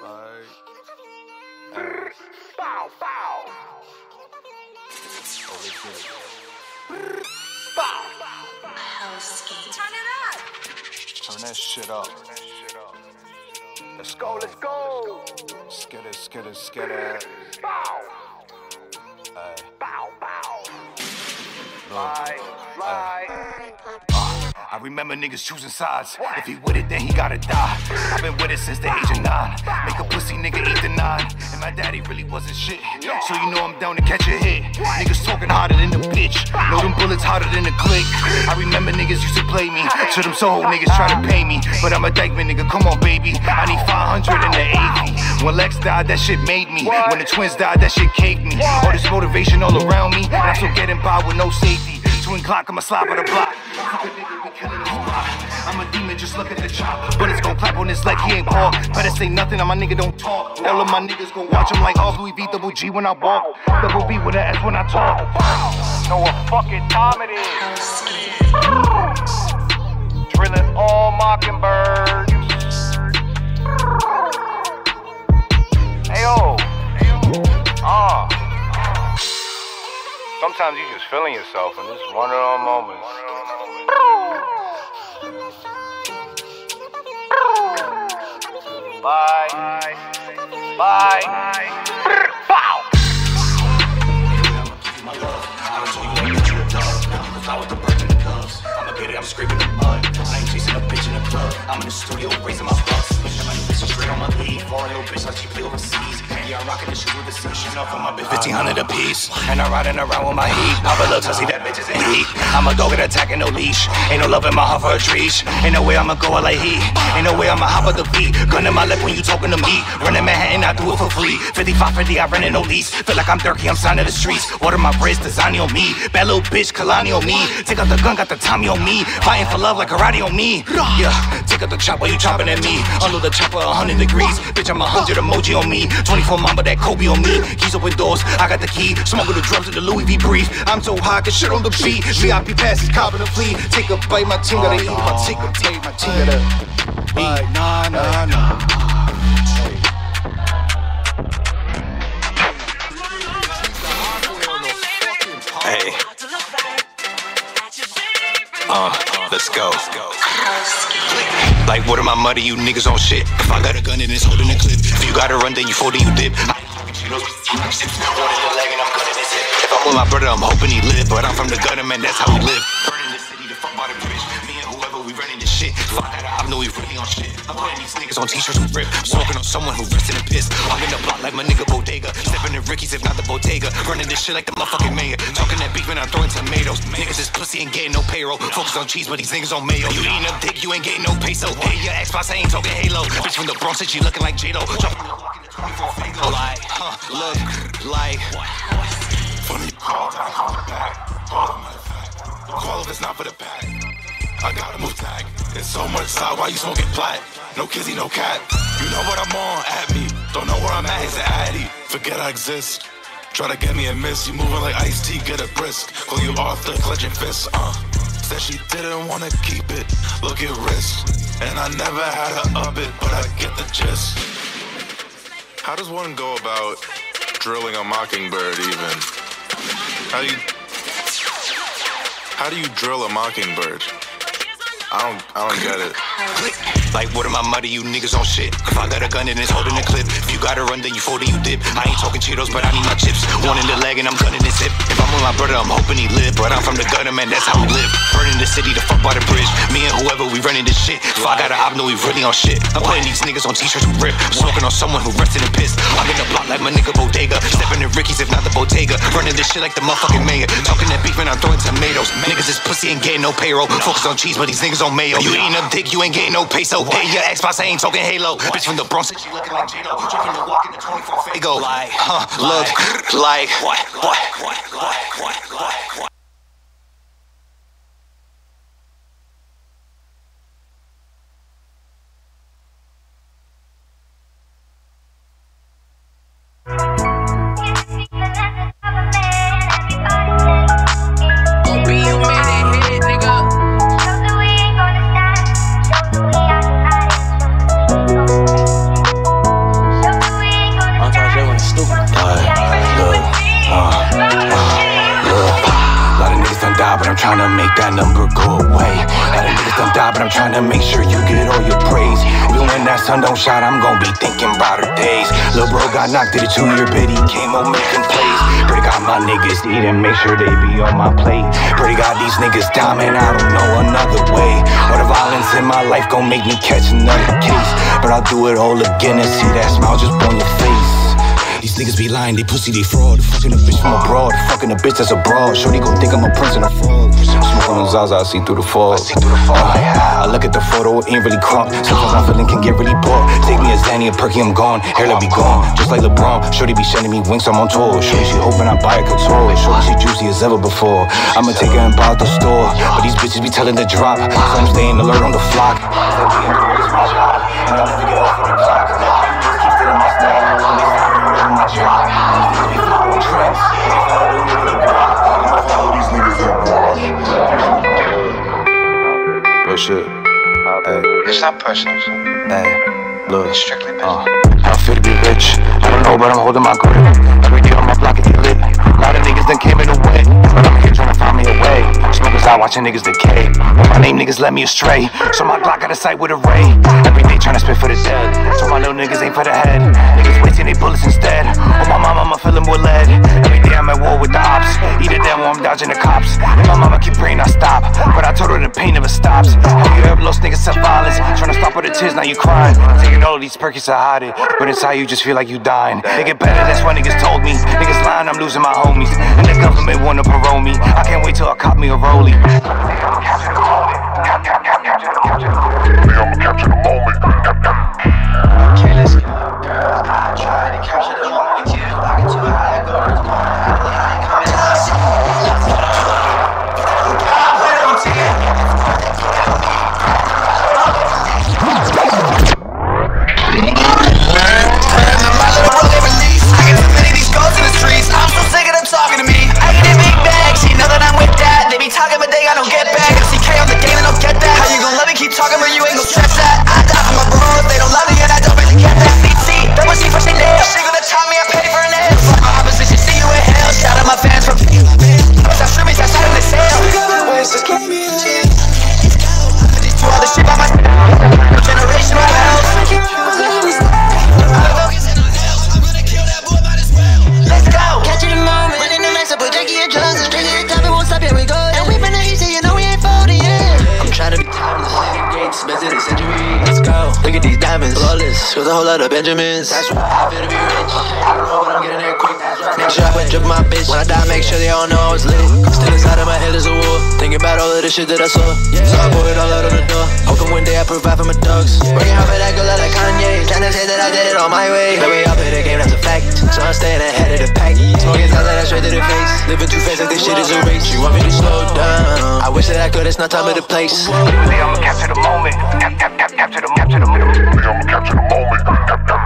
Hey. Bow, bow. Oh, they get it. Bow. Turn it up. Turn that shit up. Let's go, let's go. Skitter, skitter, skitter. Bow. Hey. Bow, bow. Look. I remember niggas choosing sides. If he with it, then he gotta die. I've been with it since the age of nine. Make a pussy nigga eat the nine. And my daddy really wasn't shit. So you know I'm down to catch a hit. Niggas talking harder than the bitch. Know them bullets harder than the click. I remember niggas used to play me. So them soul niggas try to pay me. But I'm a Dyckman nigga, come on baby. I need 500 in the AV. When Lex died, that shit made me. When the twins died, that shit caked me. All this motivation all around me. And I'm still getting by with no safety. Twin clock, I'm a slap of the block. I'm a demon, just look at the chop. Bullets gon' clap on his leg, he ain't Paul. Better say nothing, on my nigga don't talk. All of my niggas gon' watch him like all Louis V, double G when I walk. Double B with an S when I talk. Know what fucking time it is. Drilling all mockingbirds. Ayo. Ah. Sometimes you just feeling yourself and just one of those moments. Bye. Bye. Bow. 1500 piece. And I'm riding around with my heat. Pop a little tussy, that bitch is in heat. I'm a dog at attacking no leash. Ain't no love in my heart for a trees. Ain't no way I'ma go out like heat. Ain't no way I'ma hop up the beat. Gun in my lip when you talking to me. Running Manhattan, I do it for free. 55 50, I run in no lease. Feel like I'm Durkee, I'm signing the streets. Water my wrist, designing on me. Bad little bitch, Kalani on me. Take out the gun, got the Tommy on me. Fighting for love like karate on me. Yeah, take out the chop while you chopping at me. Under the chopper, 100 degrees. Bitch, I'm a 100 emoji on me. 24 mamba, that Kobe on me. Keys open doors, I got the key. Smuggle the drugs in the Louis V brief. I'm so high, can shit on the beat. VIP passes, copping the flea. Take a bite, my team gotta eat. My take a take, my team gotta eat. Nah, nah, nah. Hey. Uh, let's go. Like, what am I muddy? You niggas on shit. If I got a gun and it's holding a clip, if you gotta run, then you fold and you dip. I If I'm with my brother, I'm hoping he live, but I'm from the gutter, man, that's how we live. Burning the city, fuck by the bridge. Running this shit. Fuck that, I know we really on shit. I'm putting these niggas on t-shirts with rip. Smoking on someone who rested in piss. I'm in the block like my nigga Bodega. Stepping in Ricky's if not the Bottega. Running this shit like the motherfucking mayor. Talking that beef and I'm throwing tomatoes. Niggas is pussy ain't getting no payroll. Focus on cheese, but these niggas on mayo. You eating up dick, you ain't getting no peso. Hey, your Xbox, I ain't talking Halo. Bitch from the Bronx, said she looking like J-Lo. The Wock in the 24 Fago. Like, huh, look, like. Funny call, I call it back. Call him. Call if it's not for the pack. I got a move tag. It's so much side, why you smoking plat? No kizzy, no cat. You know what I'm on, at me. Don't know where I'm at, it's an addy. Forget I exist. Try to get me a miss, you moving like Ice T, get a brisk. Call you Arthur, clutching fists, uh. Said she didn't wanna keep it, look at wrist. And I never had her up it, but I get the gist. How does one go about drilling a mockingbird even? How do you How do you drill a mockingbird? I don't I don't get it. Like, what am I muddy? You niggas on shit. If I got a gun and it's holding a clip, if you gotta run, then you fold and you dip. I ain't talking Cheetos, but I need my chips. One in the leg and I'm gunning his hip. If I'm with my brother, I'm hoping he live. But I'm from the gutter, man, that's how we live. Burning the city, the fuck by the bridge. Me and whoever, we running this shit. If I got a op, know we really on shit. I'm putting these niggas on t-shirts with rip. Smoking on someone who rested in piss. I'm in the block like my nigga Bodega. Stepping in Ricky's, if not the Bottega. Running this shit like the motherfucking mayor. Talking that beef and I'm throwing tomatoes. Niggas is pussy, ain't getting no payroll. Focus on cheese, but these niggas on mayo. You eating up dick, you ain't getting no peso. Hey, your Xbox, I ain't talking Halo. Bitch from the Bronx, she looking like J-Lo. Drinking the Wock in the 24 Fago. Like, huh, look, like, what, what, what, what, what, what, what. Trying to make that number go away. A lot of niggas don't die, but I'm trying to make sure you get all your praise. Even when that sun don't shine, I'm gonna be thinking about her days. Lil' bro got knocked at a two-year bid, he came home making plays. Pray to God my niggas eat and make sure they be on my plate. Pray to God these niggas die, man, I don't know another way. Or the violence in my life gon' make me catch another case. But I'll do it all again and see that smile just on your face. These niggas be lying, they pussy, they fraud. Fucking a bitch from abroad, fucking a bitch that's abroad. Shorty gon' think I'm a prince and a fraud. Smoke on the Zaza, I see through the fog. I see through the fog. Uh, I look at the photo, it ain't really cropped. Sometimes my feeling can get really bored. Take me a Zanny, a perky, I'm gone. Hair let be gone, just like LeBron. Shorty be sending me winks, I'm on tour. Shorty, she hoping I buy a couture. Shorty, she juicy as ever before. I'ma take her and buy out the store. But these bitches be telling the drop, so I'm staying alert on the flock. And I'll never get off my job. These niggas be following trends. They follow the niggas that block. They follow these niggas that block. Real shit. Hey, It's not personal. hey, look. It's strictly business. Uh, I feel to be rich. I don't know, but I'm holding my grip. Every day on my block, it get lit. A lot of niggas done came in the way, but I'm here trying to find me a way. Out watching niggas decay. My name niggas led me astray, so my Glock got a sight with a ray. Every day trying to spit for the dead, so my little niggas ain't for the head. Niggas wasting their bullets instead. On my mama, I'ma fill 'em with lead. Every day I'm at war with the ops. Either them or I'm dodging the cops. And my mama keep praying I stop, but I told her the pain never stops. Have you ever lost niggas to violence? Trying to stop with the tears, now you crying. Taking all of these perkies to hide it, but inside you just feel like you dying. It get better, that's what niggas told me. Niggas lying, I'm losing my homies. And the government wanna parole me. I can't wait till I cop me a rollie. Okay, Look at these diamonds. Flawless. With a whole lot of Benjamins. That's right. I feel to be rich. I don't know, but I'm getting there quick. Make sure I put drip my bitch. When I die, make sure they all know I was lit. Still inside of my head is a war. Thinking about all of the shit that I saw. So I pour it all out on the door. Hoping one day I provide for my dogs. Working hard for that girl like Kanye. Trying to say that I did it on my way. The way I play the game, that's a fact. So I'm staying ahead of the pack. Smoking sounds like that straight to the face. Living too fast like this shit is a race. You want me to slow down? I wish that I could, it's not time or the place. I'ma capture the moment. Cap, cap, cap, capture the, capture the moment. I'ma capture the moment. Cap,